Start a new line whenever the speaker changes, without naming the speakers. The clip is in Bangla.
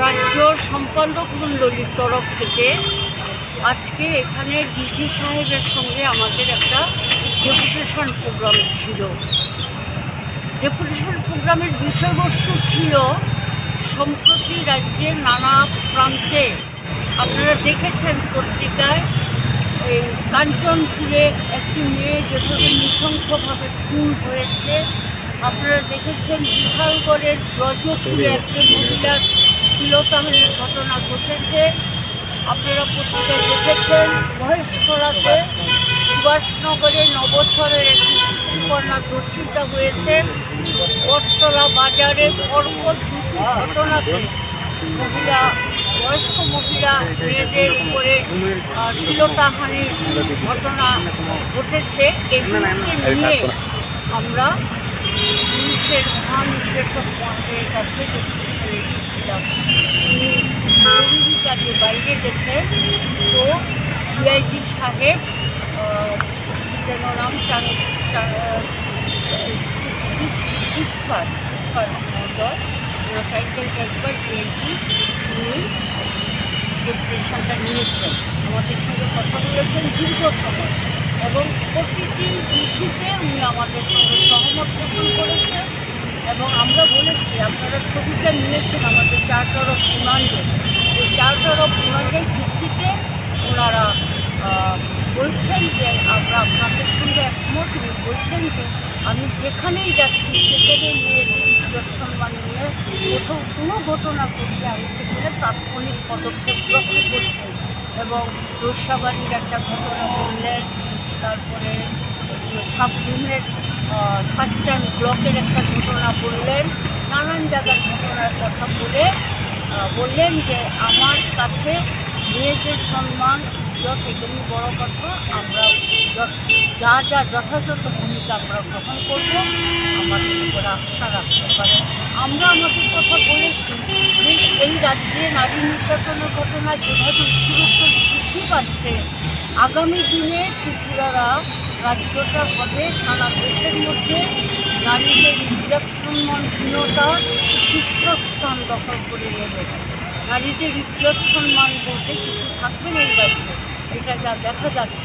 রাজ্য সম্পাদক মণ্ডলীর তরফ থেকে আজকে এখানে ডিজি সাহেবের সঙ্গে আমাদের একটা ডেপুটেশন প্রোগ্রাম ছিল। ডেপুটেশন প্রোগ্রামের বিষয়বস্তু ছিল সম্প্রতি রাজ্যের নানা প্রান্তে, আপনারা দেখেছেন পত্রিকায় কাঞ্চনপুরে একটি মেয়ে যেভাবে নৃশংসভাবে খুন হয়েছে আপনারা দেখেছেন বিশালগড়ের ব্রজপুরে একজন মহিলার শ্লীলতাহানির ঘটনা ঘটেছে। আপনারা পত্রিকায় দেখেছেন মহেশখোলাতে সুভাষনগরে নবছরের একটি শিশুকন্যা ধর্ষিতা হয়েছে। বটতলা বাজারে পরপর দুটি ঘটনাতে মহিলা মেয়েদের উপরে শ্লীলতাহানির ঘটনা ঘটেছে এগুলোকে নিয়ে আমরা পুলিশের মহানির্দেশক মহাদের কাছে ডেপুটেশন এসেছিলাম তিনি কাজে বাইরে গেছেন তো ডিআইজি সাহেব যেন নাম ইফার ইফার মহোদয় টাইটেল একবার ডিআইজি উনি ডেপুটেশনটা নিয়েছেন আমাদের সঙ্গে কথা বলেছেন দীর্ঘ সময় এবং প্রতিটি ইস্যুতে উনি আমাদের সঙ্গে সহমত পোষণ করেছেন এবং আমরা বলেছি, আপনারা ছবিটা নিয়েছেন আমাদের চার্টার অফ ডিমান্ডের এই চার্টার অফ ডিমান্ডের ভিত্তিতে ওনারা আহ, বলছেন যে আমরা আপনাদের সঙ্গে যে আমি যেখানেই যাচ্ছি, সেখানেই মেয়েদের ইজ্জত সম্মান নিয়ে কোথাও কোনো ঘটনা ঘটলে আমি সেখানে তাৎক্ষণিক পদক্ষেপ গ্রহণ করছি। এবং রোসাবাড়ির একটা ঘটনা বললেন তারপরে সাবডিনের সাতচান ব্লকের একটা ঘটনা বললেন, নানান জায়গার ঘটনার কথা বলে বললেন যে, আমার কাছে মেয়েদের সম্মান ইজ্জত এগুলি বড় কথা আমরা যত- যা যা যথাযথ ভূমিকা আমরা গ্রহণ করব আমাদের উপর আস্থা রাখতে পারে আমরা আমাদের কথা বলেছি এই রাজ্যে নারী নির্যাতনের ঘটনা যেভাবে উত্তরোত্তর বৃদ্ধি পাচ্ছে, আগামী দিনে ত্রিপুরারা রাজ্যটা হবে সারা দেশের মধ্যে নারীদের ইজ্জত হীনতা, শীর্ষস্থান দখল করে নেবে। নারীদের ইজ্জত বলতে কিছু থাকবে না এই রাজ্যে, এটা যা দেখা যাচ্ছে।